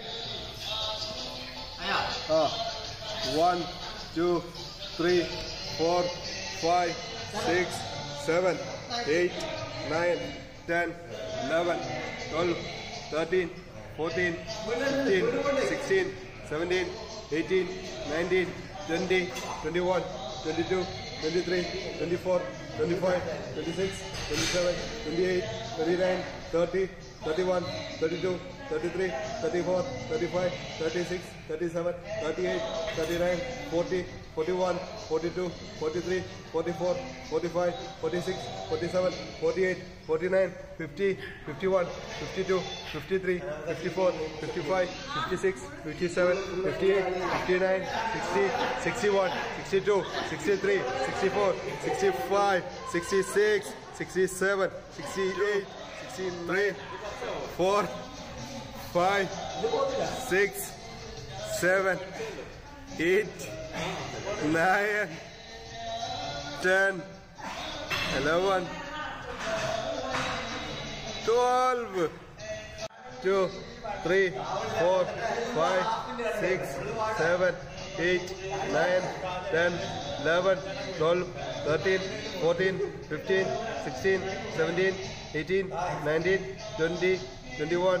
step. Ah. One, two, three, four, five, six, seven, eight, nine, ten, eleven, twelve, thirteen, fourteen, fifteen, sixteen, seventeen, eighteen, nineteen, twenty, twenty-one, twenty-two, twenty-three, twenty-four, twenty-five, twenty-six, twenty-seven, twenty-eight, thirty-nine, thirty, thirty-one, thirty-two. 33, 34, 35, 36, 37, 38, 39, 40, 41, 42, 43, 44, 45, 46, 47, 48, 49, 50, 51, 52, 53, 54, 55, 56, 57, 58, 59, 60, 61, 62, 63, 64, 65, 66, 67, 68, 69, 4, five, six, seven, eight, nine, ten, eleven, twelve, two, three, four, five, six, seven, eight, nine, ten, eleven, twelve, thirteen, fourteen, fifteen, sixteen, seventeen, eighteen, nineteen, twenty, twenty-one.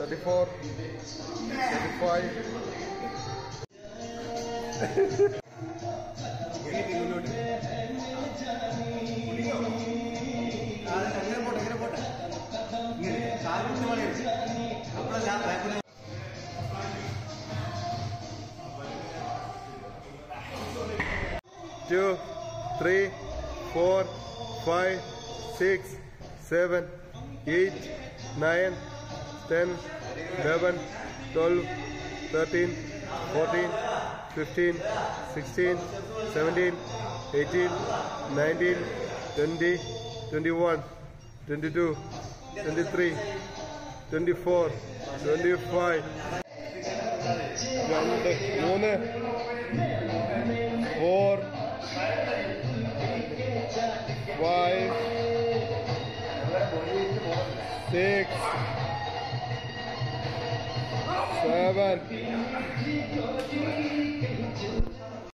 34, 35, two, three, four, five, six, seven, eight, nine, ten, eleven, twelve, thirteen, fourteen, fifteen, sixteen, seventeen, eighteen, nineteen, twenty, twenty-one, twenty-two, twenty-three, twenty-four, twenty-five. രണ്ട് മൂന്ന് four five, six, seven.